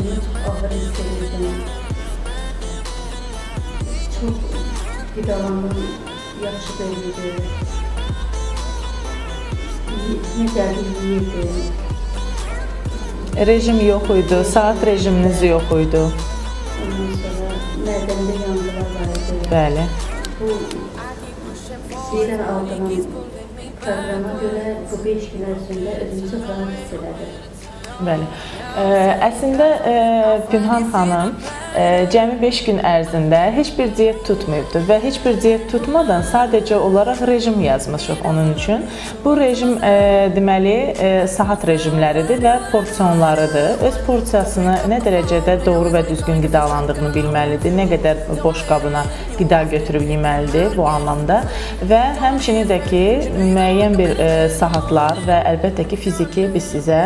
özümü ağır hiss edirdim. Çox qidalandım, yaxşı. Nə gəldi yeyirdim. Rejim yox idi, saat rejiminiz yox idi. Ondan sonra mədəndə yanğılar var idi. Bəli. Bu istəyirəm aldığım proqrama görə bu 5 gün ərzində özümü çox rahat hiss elədim. Bəli. Ə, əslində ə, Pünhan xanım ə, cəmi 5 gün ərzində heç bir diyet tutmayıbdı və heç bir diyet tutmadan sadəcə olaraq rejim yazmışıq onun üçün. Bu rejim ə, deməli ə, saat rejimləridir və porsiyonlarıdır. Öz porsiyasını nə dərəcədə doğru və düzgün qidalandığını bilməlidir, nə qədər boş qabına qida götürüb yeməlidir bu anlamda və həmçinin də ki, müəyyən bir ə, saatlar və əlbəttə ki, fiziki biz sizə